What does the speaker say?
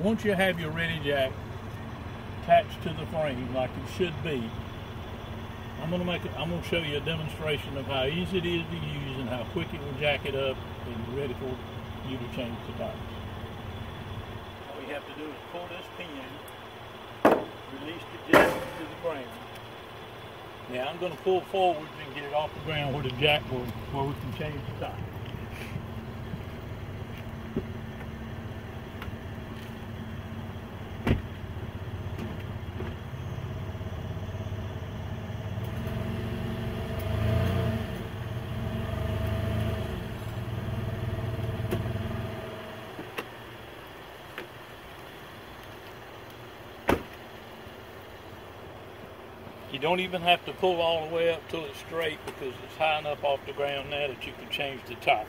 once you have your ready jack attached to the frame like it should be, I'm gonna make. I'm gonna show you a demonstration of how easy it is to use and how quick it will jack it up and ready for you to change the tires. All you have to do is pull this pin, release the jack to the ground. Now I'm gonna pull forward and get it off the ground where the jack will, where we can change the tire. You don't even have to pull all the way up till it's straight because it's high enough off the ground now that you can change the tire.